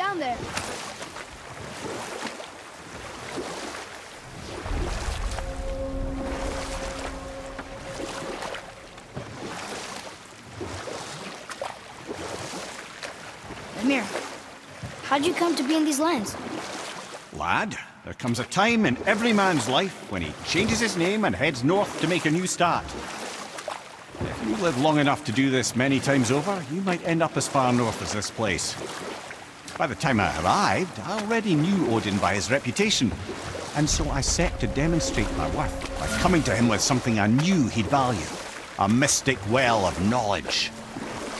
down there. Mimir, how'd you come to be in these lands? Lad, there comes a time in every man's life when he changes his name and heads north to make a new start. If you live long enough to do this many times over, you might end up as far north as this place. By the time I arrived, I already knew Odin by his reputation, and so I set to demonstrate my worth by coming to him with something I knew he'd value a mystic well of knowledge.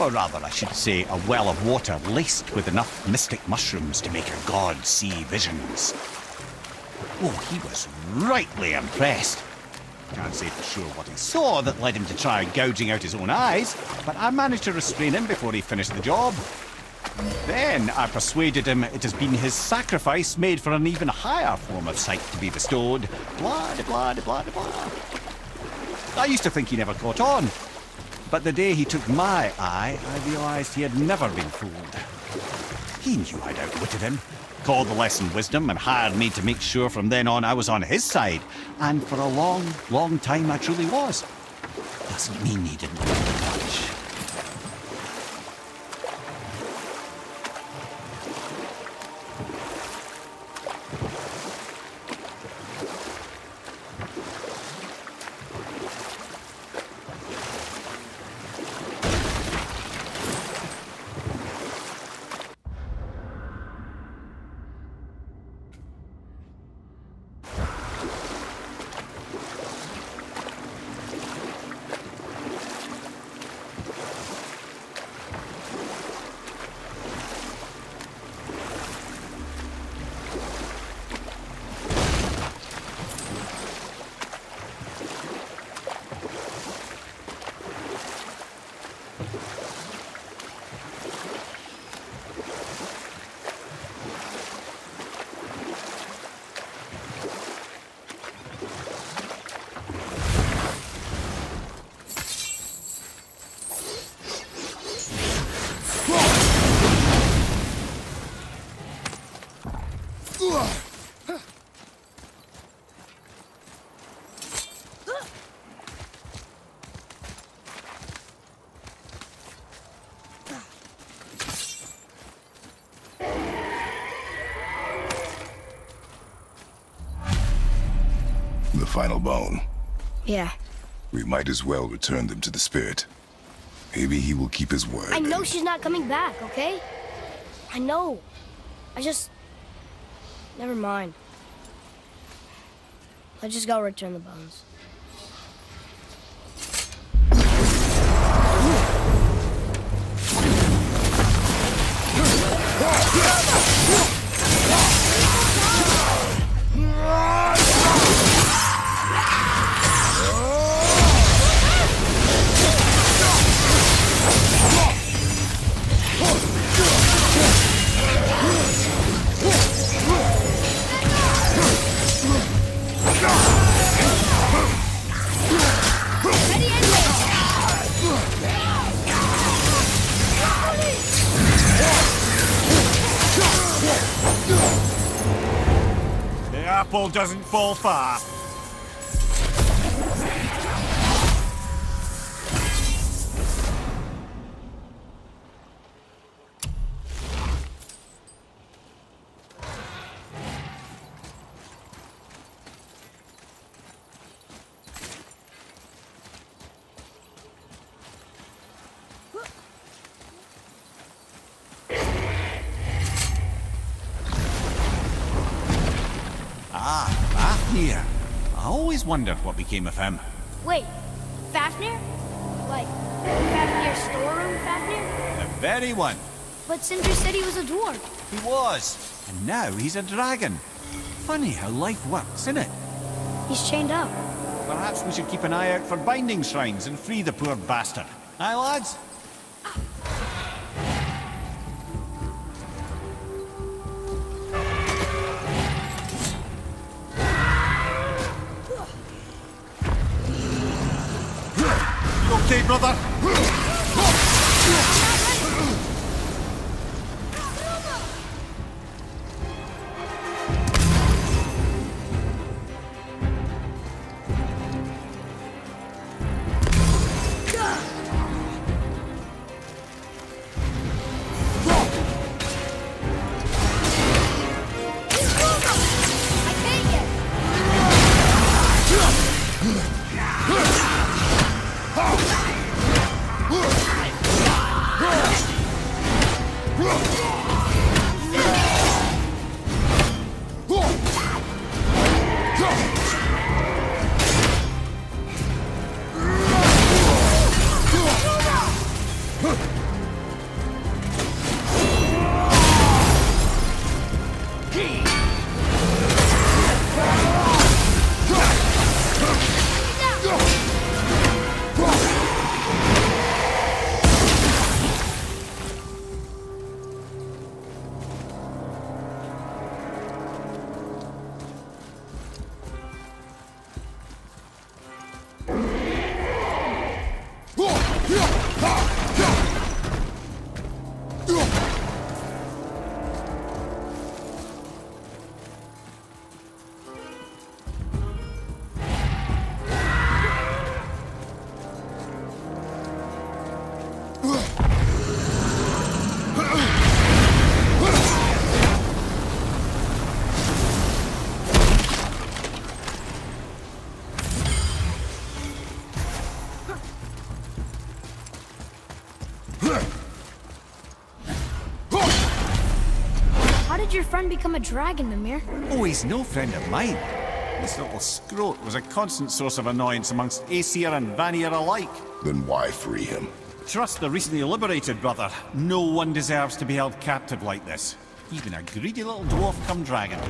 Or rather, I should say, a well of water laced with enough mystic mushrooms to make a god see visions. Oh, he was rightly impressed. Can't say for sure what he saw that led him to try gouging out his own eyes, but I managed to restrain him before he finished the job. Then I persuaded him it has been his sacrifice made for an even higher form of sight to be bestowed. Blah, de blah, de blah, de blah. I used to think he never caught on. But the day he took my eye, I realized he had never been fooled. He knew I'd outwitted him, called the lesson wisdom, and hired me to make sure from then on I was on his side. And for a long, long time I truly was. Doesn't mean he didn't know much. The final bone. Yeah. We might as well return them to the spirit. Maybe he will keep his word. I know she's not coming back, okay? I know. I just... Never mind. Let's just go return the bones. The apple doesn't fall far. Always wondered what became of him. Wait, Fafnir? Like, Fafnir's storeroom Fafnir? The very one. But Sindri said he was a dwarf. He was. And now he's a dragon. Funny how life works, isn't it? He's chained up. Perhaps we should keep an eye out for binding shrines and free the poor bastard. Aye, lads? You okay, become a dragon, Mimir? Oh, he's no friend of mine. This little scroat was a constant source of annoyance amongst Aesir and Vanir alike. Then why free him? Trust the recently liberated, brother. No one deserves to be held captive like this. Even a greedy little dwarf come dragon.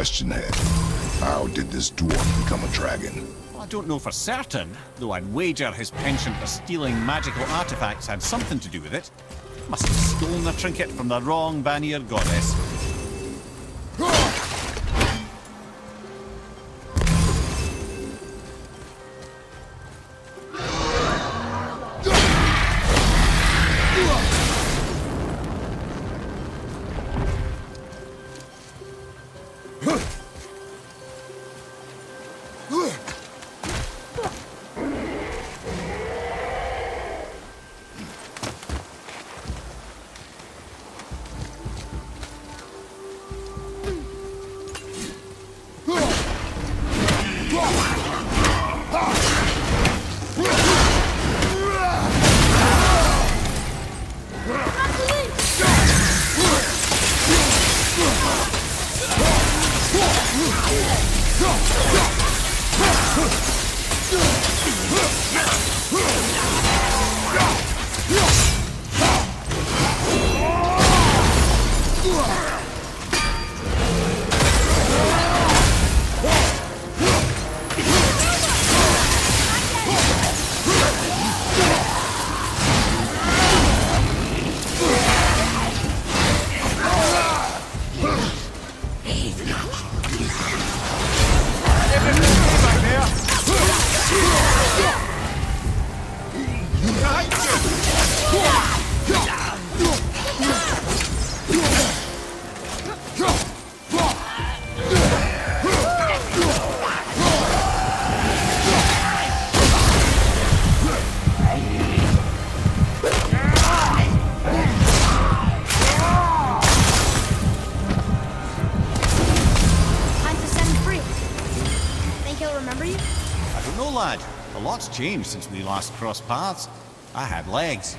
Question, Head. How did this dwarf become a dragon? Well, I don't know for certain, though I'd wager his penchant for stealing magical artifacts had something to do with it. Must have stolen the trinket from the wrong Vanir goddess. Lad. A lot's changed since we last crossed paths. I had legs.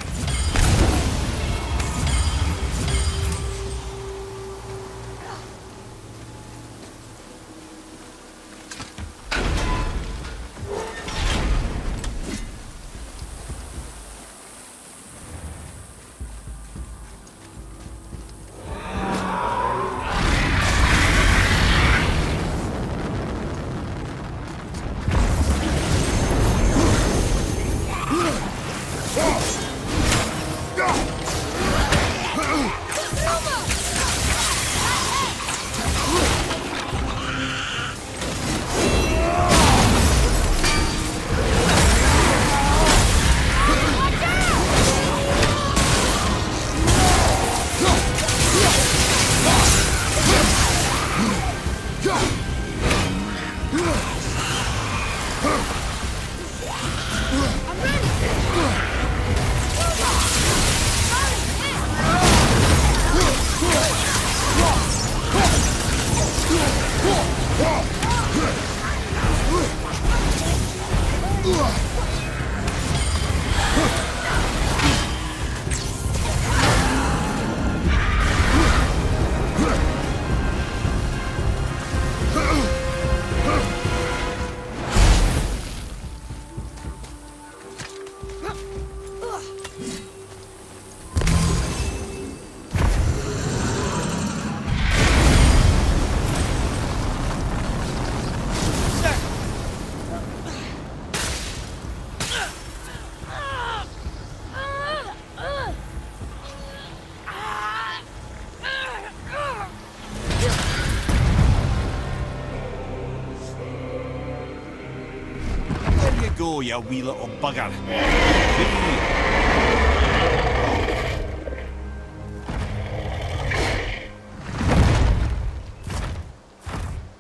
Go, you wee little bugger.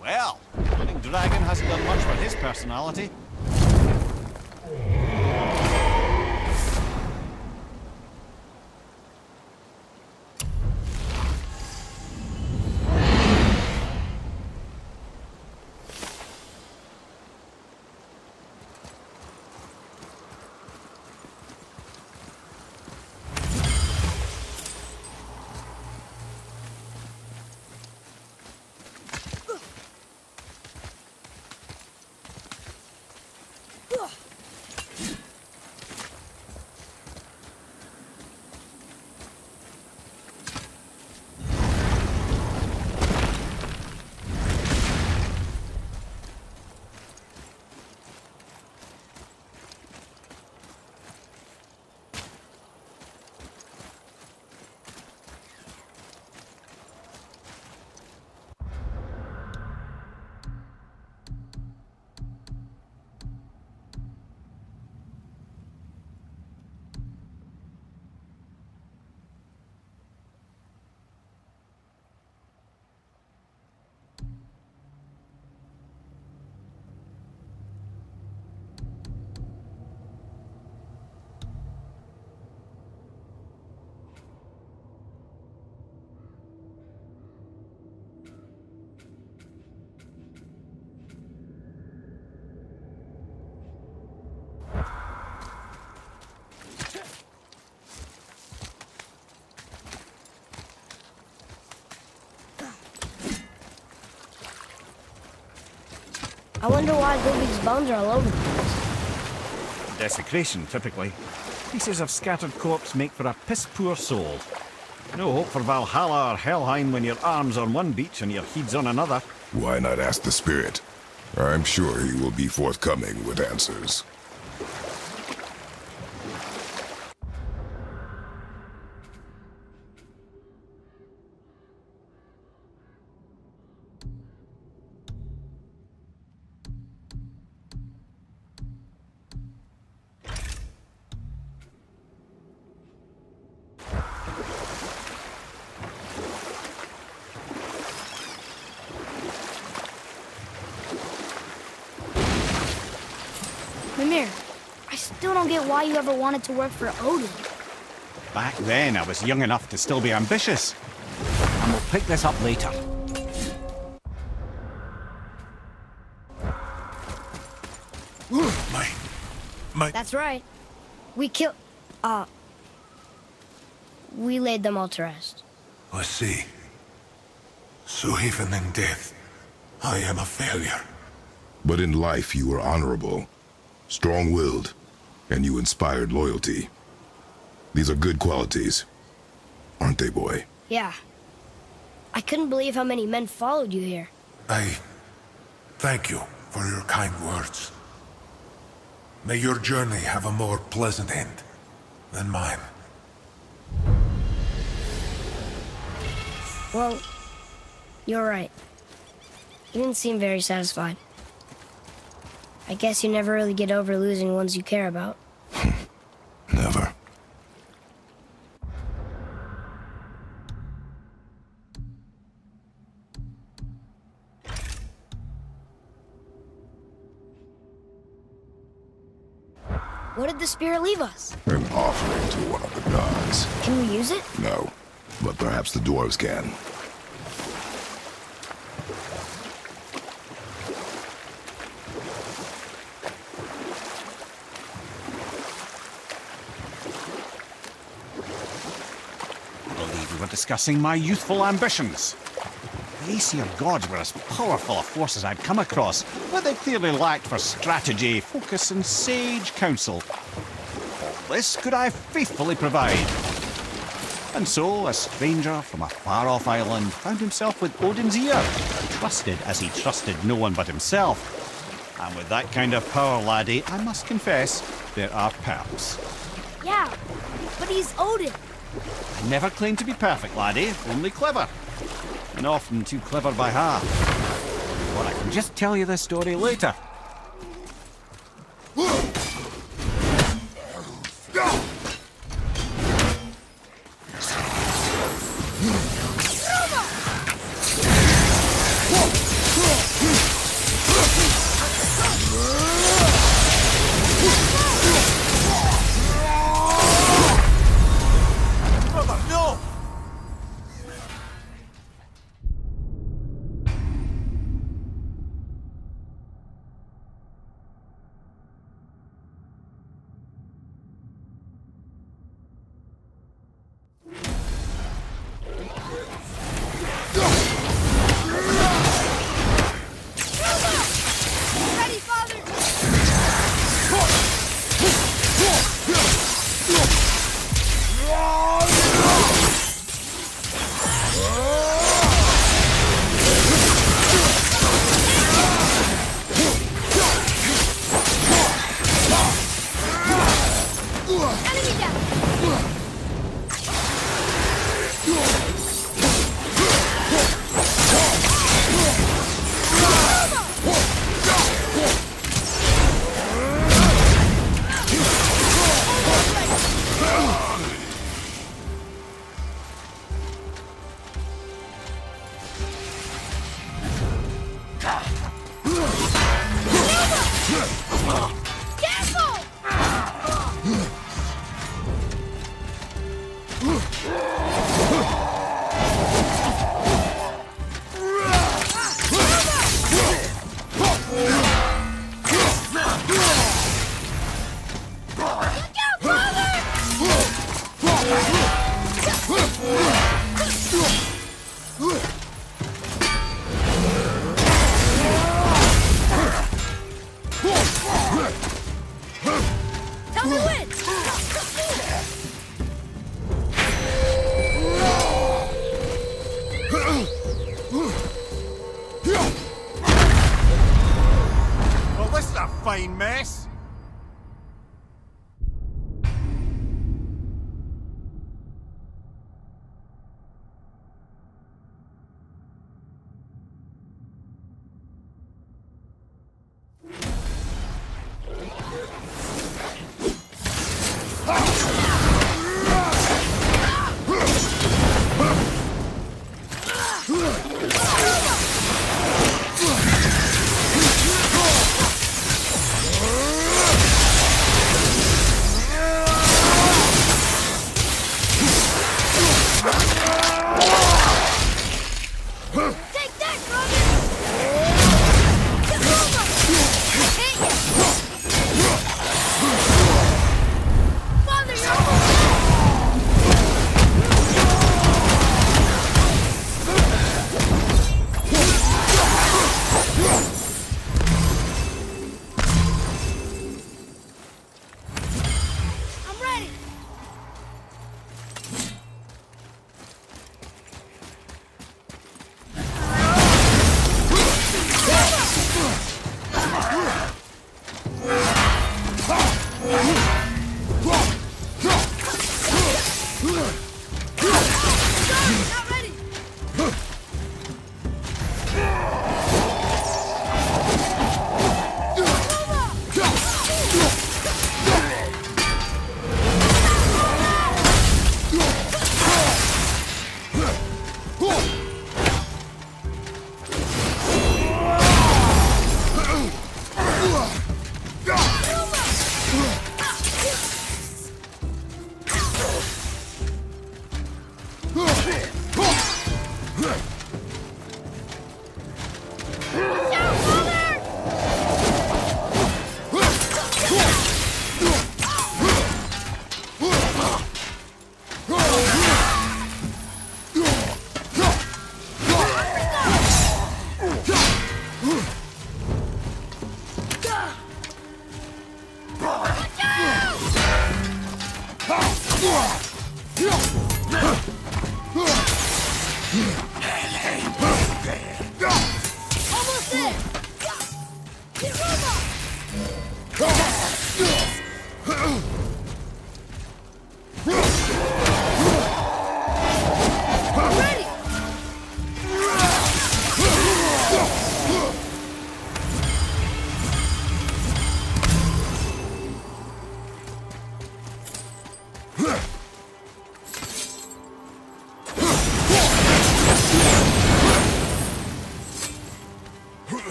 Well, Running Dragon hasn't done much for his personality. I wonder why Ludwig's bones are all over the place. Desecration, typically. Pieces of scattered corpse make for a piss-poor soul. No hope for Valhalla or Helheim when your arm's on one beach and your head's on another. Why not ask the spirit? I'm sure he will be forthcoming with answers. Don't get why you ever wanted to work for Odin. Back then, I was young enough to still be ambitious. And we'll pick this up later. My... my... That's right. We killed... Uh... We laid them all to rest. I see. So even in death, I am a failure. But in life you were honorable, strong-willed, and you inspired loyalty. These are good qualities, aren't they, boy? Yeah. I couldn't believe how many men followed you here. I thank you for your kind words. May your journey have a more pleasant end than mine. Well, you're right. You didn't seem very satisfied. I guess you never really get over losing ones you care about. Never. What did the spirit leave us? An offering to one of the gods. Can we use it? No, but perhaps the dwarves can. I believe we were discussing my youthful ambitions. The Aesir gods were as powerful a force as I'd come across, but they clearly lacked for strategy, focus, and sage counsel. All this could I faithfully provide. And so, a stranger from a far-off island found himself with Odin's ear, trusted as he trusted no one but himself. And with that kind of power, laddie, I must confess, there are perks. Yeah, but he's Odin. I never claimed to be perfect, laddie, only clever. And often too clever by half. But I can just tell you this story later.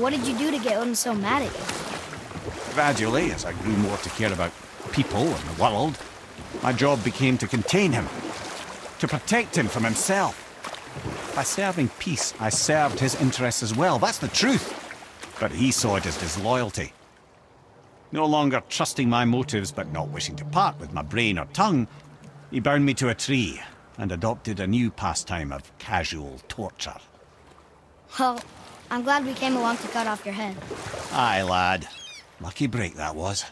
what did you do to get Odin so mad at you? Gradually, as I grew more to care about people and the world, my job became to contain him, to protect him from himself. By serving peace, I served his interests as well. That's the truth. But he saw it as disloyalty. No longer trusting my motives, but not wishing to part with my brain or tongue, he bound me to a tree and adopted a new pastime of casual torture. Well, I'm glad we came along to cut off your head. Aye, lad. Lucky break that was.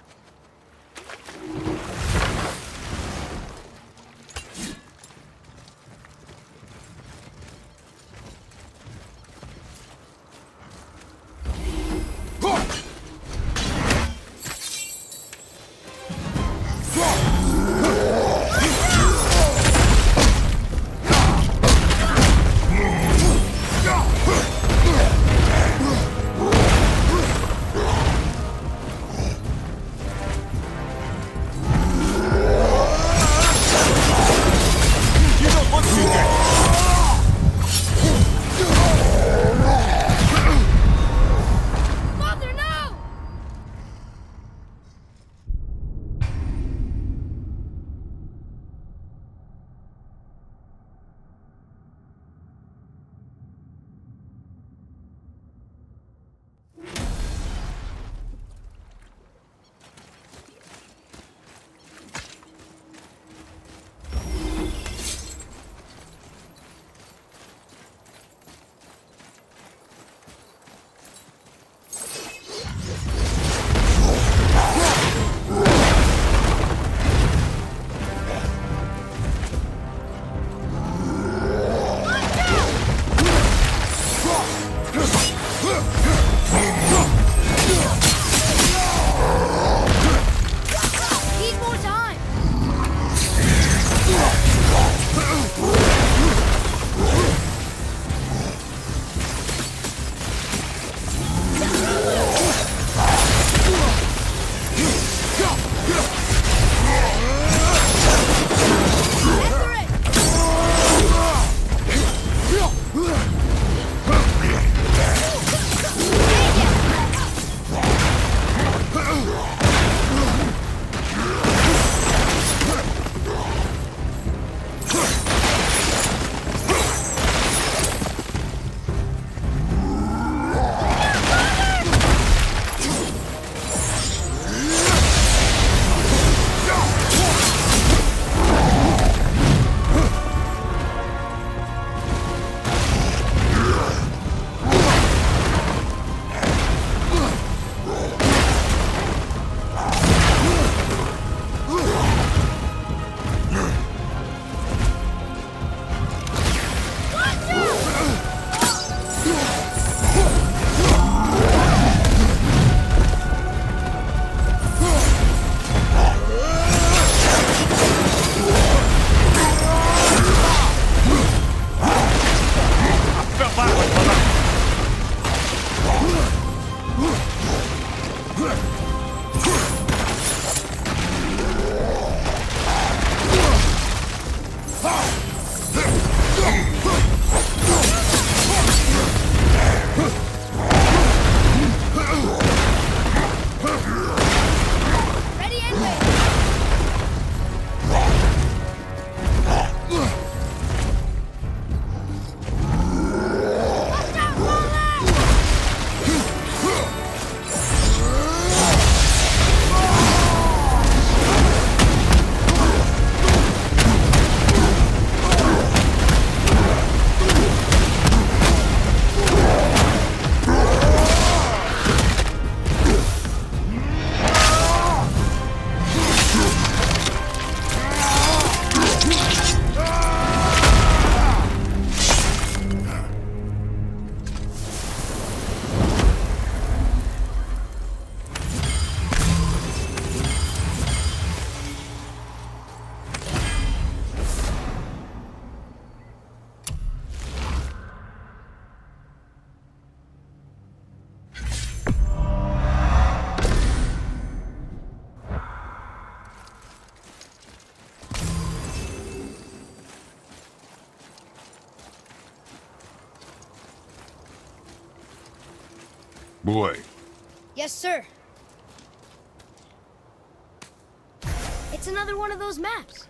Boy, Yes, sir. It's another one of those maps.